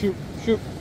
shoot, shoot.